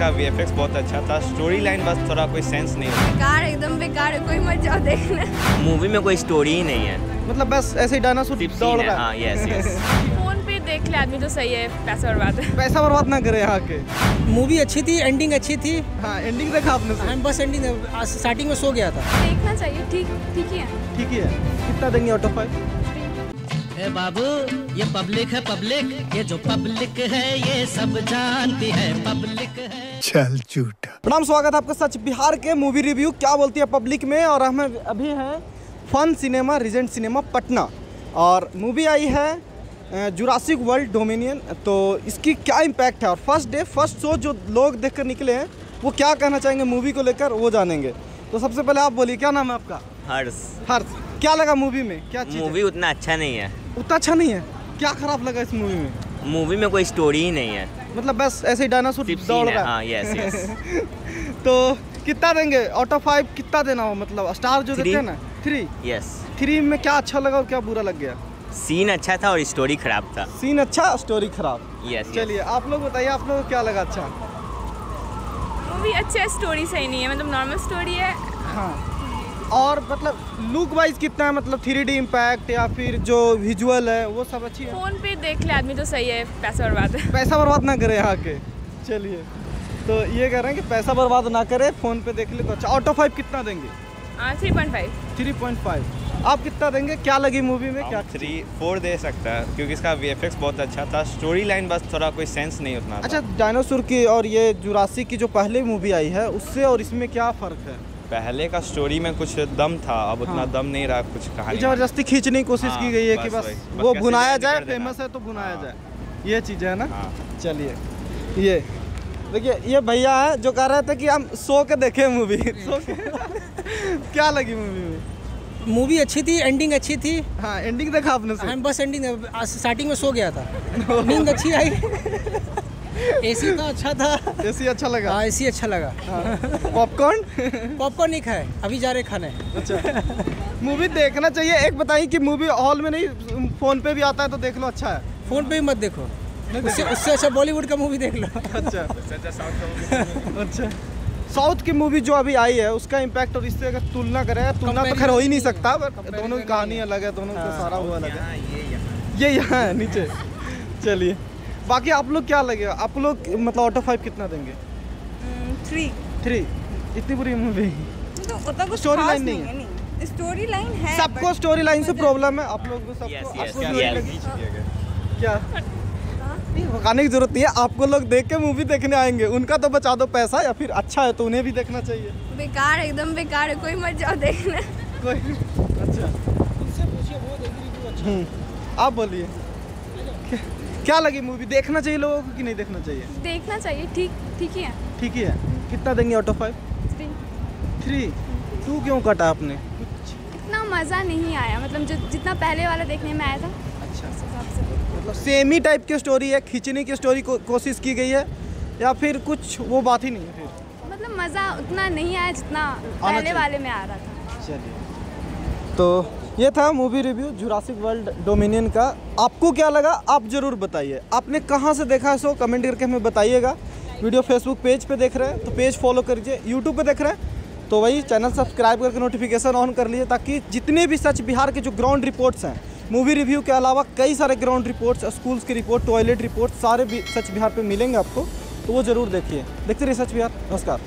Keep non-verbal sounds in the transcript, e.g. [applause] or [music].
इसका वी बहुत अच्छा था। स्टोरी लाइन बस थोड़ा कोई सेंस नहीं होता। बेकार एकदम बेकार है कोई मत जाओ देखने। मूवी में कोई स्टोरी ही नहीं है। मतलब बस ऐसे ही डायनासोर दौड़ है। रहा हाँ। है यस यस फ़ोन पे देख ले आदमी तो सही है पैसा बर्बाद। है पैसा बर्बाद ना करे यहाँ के। मूवी अच्छी थी एंडिंग अच्छी थी। हाँ एंडिंग देखा आपने से बस एंडिंग स्टार्टिंग में सो गया था। देखना चाहिए ठीक ठीक ही है। ठीक ही है। कितना देंगे आउट ऑफ़ फाइव ए बाबू ये पब्लिक है पब्लिक ये जो पब्लिक है ये सब जानती है पब्लिक है। चल झूठा। प्रणाम स्वागत है आपका सच बिहार के मूवी रिव्यू क्या बोलती है पब्लिक में? और हम अभी हैं Fun Cinema Regent Cinema Patna. और मूवी आई है जुरासिक वर्ल्ड डोमिनियन तो इसकी क्या इम्पैक्ट है? और फ़र्स्ट डे फ़र्स्ट शो जो लोग देख कर निकले हैं वो क्या कहना चाहेंगे मूवी को लेकर? वो जानेंगे। तो सबसे पहले आप बोलिए क्या नाम है आपका? हर्ष। हर्ष। क्या लगा मूवी में? क्या मूवी उतना अच्छा नहीं है। उतना अच्छा नहीं है? क्या खराब लगा इस मूवी में? मूवी में कोई स्टोरी ही नहीं है। मतलब बस ऐसे ही डायनासोर दौड़ सीन है। हाँ यस यस [laughs] तो कितना देंगे? आउट ऑफ़ फाइव कितना देना हो? मतलब स्टार जो देते हैं ना? थ्री यस थ्री में क्या अच्छा लगा और क्या बुरा लग गया? सीन अच्छा था और स्टोरी खराब था। सीन अच्छा स्टोरी खराब। यस चलिए आप लोग बताइए आप लोग को क्या लगा अच्छा? मूवी अच्छी स्टोरी सही नहीं है। मतलब नॉर्मल स्टोरी है। हाँ। और मतलब लुक वाइज कितना है? मतलब थ्री डी इम्पैक्ट या फिर जो विजुअल है वो सब अच्छी है? फ़ोन पे देख ले आदमी तो सही है पैसा बर्बाद है। पैसा बर्बाद ना करे यहाँ के। चलिए। तो ये कह रहे हैं कि पैसा बर्बाद ना करे फ़ोन पे देख ले तो अच्छा। आउट ऑफ़ फाइव कितना देंगे? Three point five three point five आप कितना देंगे? क्या लगी मूवी में? क्या थ्री फोर दे सकता है क्योंकि इसका वीएफएक्स बहुत अच्छा था। स्टोरी लाइन बस थोड़ा कोई सेंस नहीं उतना अच्छा डायनासोर की और ये जुरासी की जो पहले मूवी आई है उससे और इसमें क्या फ़र्क है? पहले का स्टोरी में कुछ दम था अब उतना हाँ। दम नहीं रहा कुछ कहानी ज़बरदस्ती खींचने की कोशिश हाँ, की गई है कि बस बस वो भुनाया जाए फ़ेमस है तो भुनाया हाँ। जाए। ये चीज़ है ना? हाँ। चलिए ये। देखिए ये भैया है जो कह रहे थे कि हम सो के देखे मूवी। [laughs] सो के क्या लगी मूवी में? मूवी अच्छी थी एंडिंग अच्छी थी। हाँ एंडिंग देखा आपने हम बस एंडिंग स्टार्टिंग में सो गया था। नींद अच्छी आई। [laughs] एसी तो अच्छा था। ऐसी अच्छा लगा? हाँ एसी अच्छा लगा। पॉपकॉर्न पॉपकॉर्न नहीं खाए अभी जा रहे खाने। अच्छा। मूवी देखना चाहिए। एक बताइए कि मूवी हॉल में नहीं फ़ोन पे भी आता है तो देख लो अच्छा है? फ़ोन पे भी मत देखो। उससे उससे अच्छा बॉलीवुड का मूवी देख लो। अच्छा। अच्छा। साउथ की मूवी जो अभी आई है उसका इम्पैक्ट और इससे अगर तुलना करें। तुलना तो खैर हो ही नहीं सकता बट दोनों की कहानी अलग है दोनों का सारा हुआ अलग है। ये यहाँ है नीचे। चलिए। बाकी आप लोग क्या लगे? आप लोग मतलब आउट ऑफ़ फाइव कितना देंगे? थ्री थ्री इतनी बुरी मूवी तो खास line नहीं है। स्टोरी लाइन है सबको स्टोरी लाइन से प्रॉब्लम है। आप लोग को सबको? क्या? भगाने की ज़रूरत नहीं है। आपको लोग देख के मूवी देखने आएँगे। उनका तो बचा दो पैसा या फिर अच्छा है तो उन्हें भी देखना चाहिए। बेकार है एकदम बेकार है। कोई मत जाओ देखने। कोई अच्छा। हम्म, आप बोलिए। क्या- क्या लगी मूवी देखना चाहिए लोगों को कि नहीं देखना चाहिए? देखना चाहिए ठीक ठीक ही है। ठीक ही है। कितना देंगे out of five. Three two क्यों कटा आपने? इतना मज़ा नहीं आया मतलब जो जितना पहले वाला देखने में आया था। अच्छा। मतलब सेम ही टाइप की स्टोरी है खींचने की स्टोरी को कोशिश की गई है या फिर कुछ वो बात ही नहीं है फिर? मतलब मज़ा उतना नहीं आया जितना पहले वाले में आ रहा था। चलिए। तो ये था movie review Jurassic World Dominion का। आपको क्या लगा? आप ज़रूर बताइए। आपने कहाँ से देखा है सो कमेंट करके हमें बताइएगा। वीडियो फेसबुक पेज पे देख रहे हैं तो पेज फॉलो करिए। यूट्यूब पे देख रहे हैं तो वही चैनल सब्सक्राइब करके नोटिफिकेशन ऑन कर लीजिए, ताकि जितने भी सच बिहार के जो ग्राउंड रिपोर्ट्स हैं मूवी रिव्यू के अलावा कई सारे ग्राउंड रिपोर्ट्स स्कूल्स की रिपोर्ट टॉयलेट रिपोर्ट सारे भी सच बिहार पर मिलेंगे आपको तो वो ज़रूर देखिए। देखते रहिए सच बिहार। नमस्कार।